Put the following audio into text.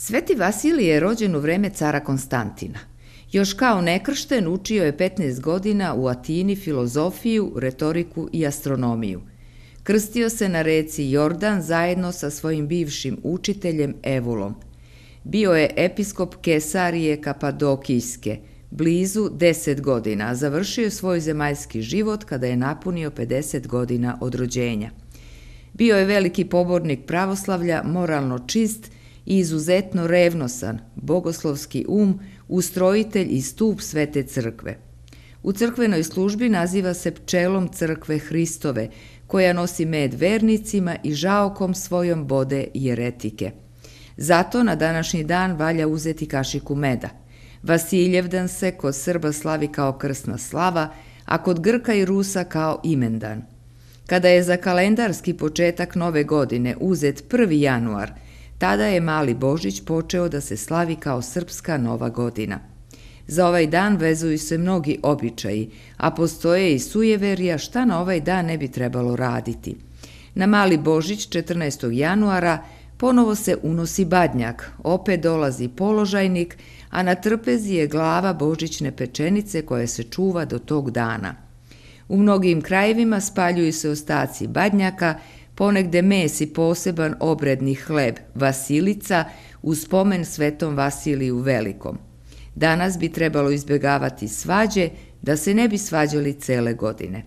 Sveti Vasilije je rođen u vreme cara Konstantina. Još kao nekršten učio je 15 godina u Atini filozofiju, retoriku i astronomiju. Krstio se na reci Jordan zajedno sa svojim bivšim učiteljem Evulom. Bio je episkop Kesarije Kapadokijske, blizu 10 godina, a završio svoj zemaljski život kada je napunio 50 godina od rođenja. Bio je veliki pobornik pravoslavlja, moralno čist i izuzetno revnosan, bogoslovski um, ustrojitelj i stup svete crkve. U crkvenoj službi naziva se pčelom crkve Hristove, koja nosi med vernicima i žaokom svojom bode jeretike. Zato na današnji dan valja uzeti kašiku meda. Vasiljevdan se kod Srba slavi kao krsna slava, a kod Grka i Rusa kao imendan. Kada je za kalendarski početak nove godine uzet 1. januar, tada je Mali Božić počeo da se slavi kao srpska nova godina. Za ovaj dan vezuju se mnogi običaji, a postoje i sujeverija šta na ovaj dan ne bi trebalo raditi. Na Mali Božić 14. januara ponovo se unosi badnjak, opet dolazi položajnik, a na trpezi je glava božićne pečenice koja se čuva do tog dana. U mnogim krajevima spaljuju se ostaci badnjaka, ponegde mes i poseban obredni hleb, vasilica, u spomen svetom Vasiliju Velikom. Danas bi trebalo izbjegavati svađe da se ne bi svađali cele godine.